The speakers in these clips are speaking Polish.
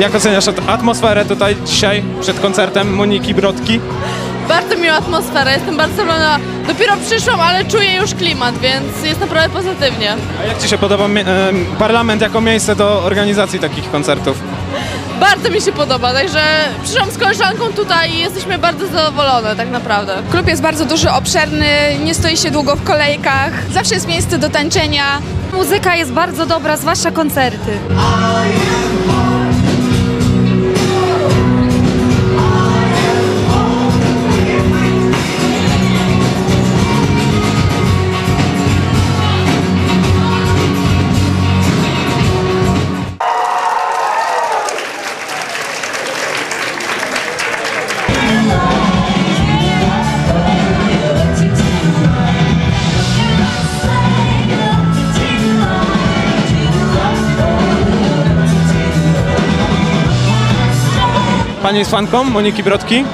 Jak oceniasz at- atmosferę tutaj dzisiaj przed koncertem Moniki Brodki? Bardzo miła atmosfera, jestem bardzo zadowolona. Dopiero przyszłam, ale czuję już klimat, więc jest naprawdę pozytywnie. A jak Ci się podoba mi- em, parlament jako miejsce do organizacji takich koncertów? Bardzo mi się podoba, także przyszłam z koleżanką tutaj i jesteśmy bardzo zadowolone tak naprawdę. Klub jest bardzo duży, obszerny, nie stoi się długo w kolejkach, zawsze jest miejsce do tańczenia. Muzyka jest bardzo dobra, zwłaszcza koncerty. Pani jest fanką Moniki Brodki?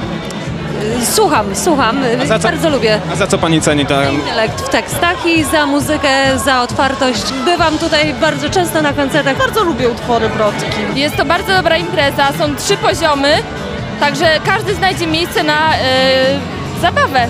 Słucham, słucham, za co- bardzo lubię. A za co Pani ceni tę Intelekt w tekstach i za muzykę, za otwartość. Bywam tutaj bardzo często na koncertach. Bardzo lubię utwory Brodki. Jest to bardzo dobra impreza, są trzy poziomy, także każdy znajdzie miejsce na e, zabawę.